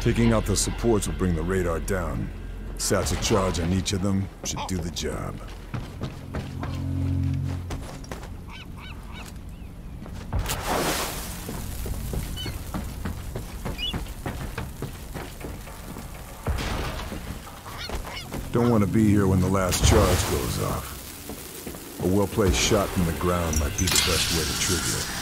Taking out the supports will bring the radar down. Sats Satchel charge on each of them should do the job. Don't want to be here when the last charge goes off. A well-placed shot from the ground might be the best way to trigger it.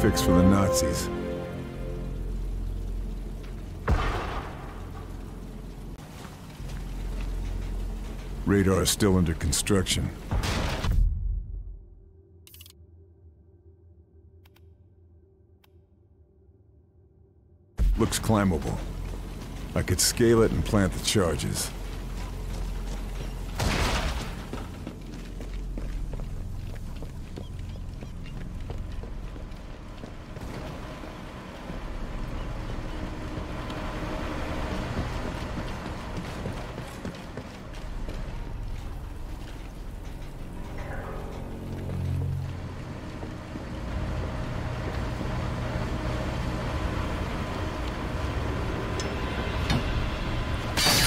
Fix for the Nazis. Radar is still under construction. Looks climbable. I could scale it and plant the charges.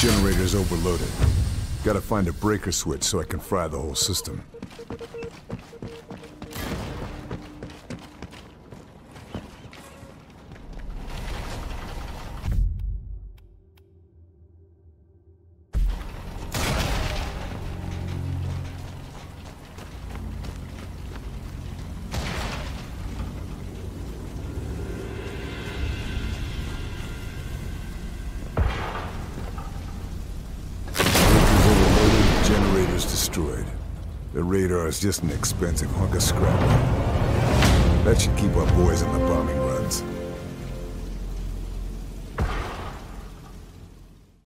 Generator's overloaded. Gotta find a breaker switch so I can fry the whole system. Destroyed. The radar is just an expensive hunk of scrap. That should keep our boys on the bombing